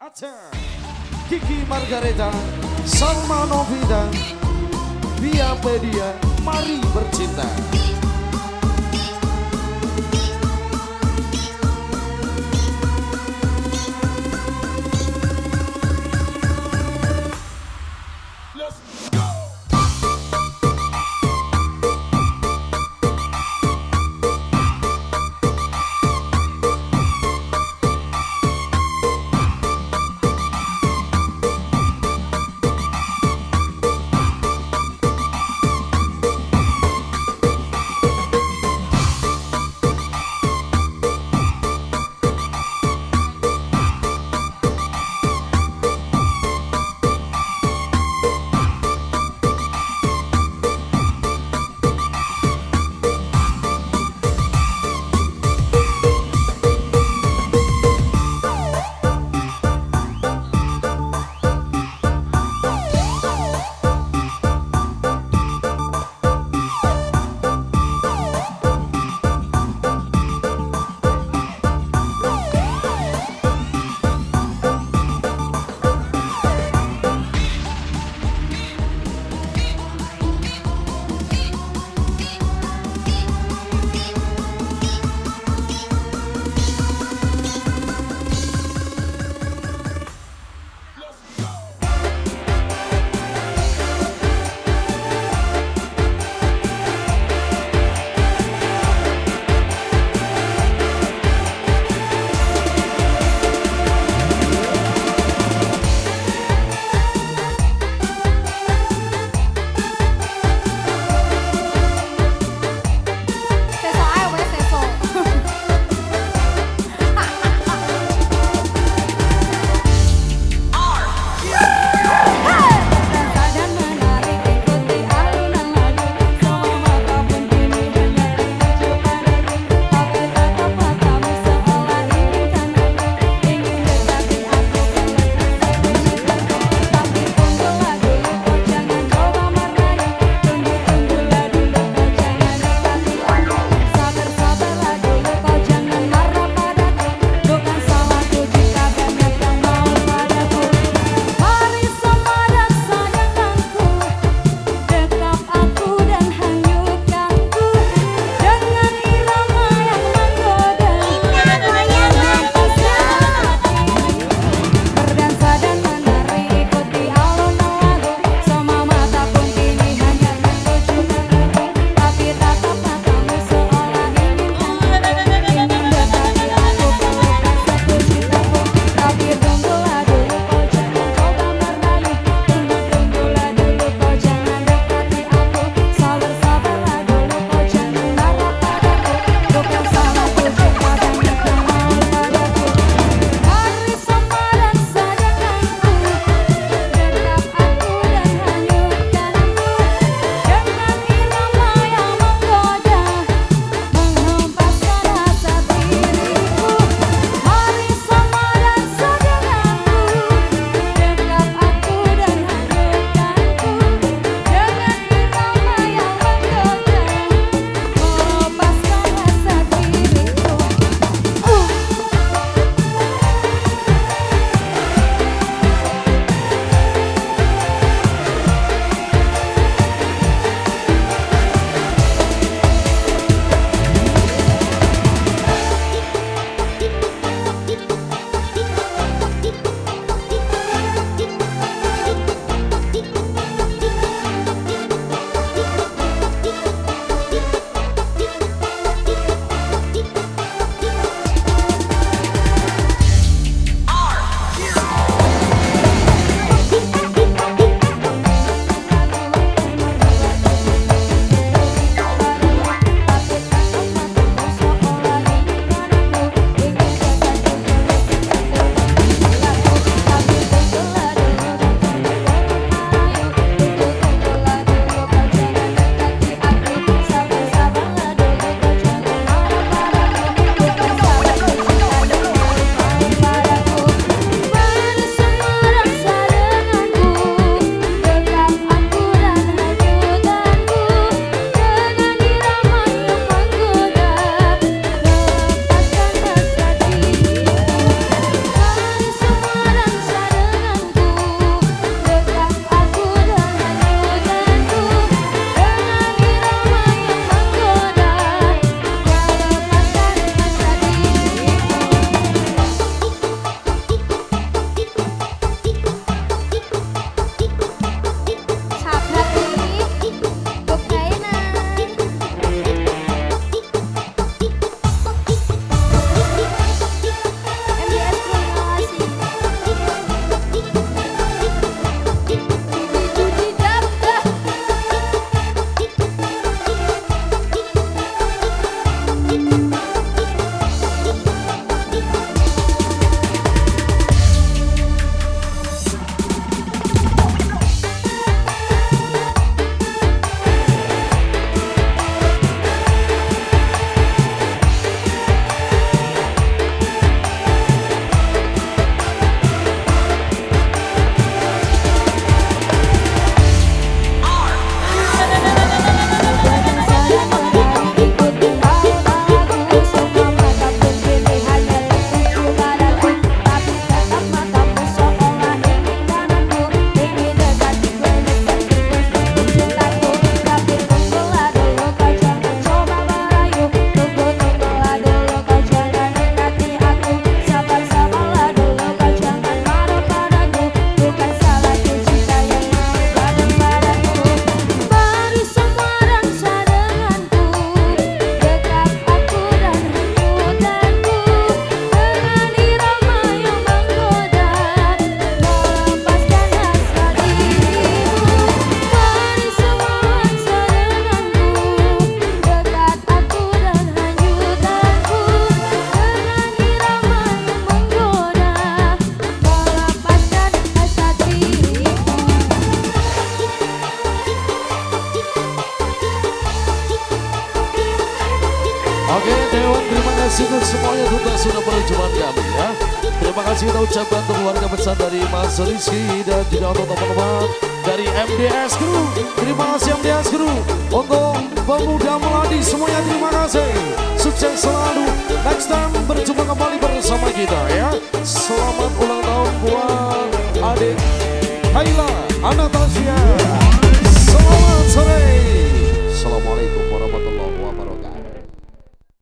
Acar Kiki Margareta Salma Novida Via Pedia Mari bercinta untuk semuanya untuk sudah perjumpaan kami ya Terima kasih kita ucapkan untuk keluarga besar dari Mas Rizky dan juga untuk teman-teman dari MDS Crew Terima kasih MDS Crew Untuk pemuda meladi semuanya terima kasih. Sukses selalu. Next time berjumpa kembali bersama kita ya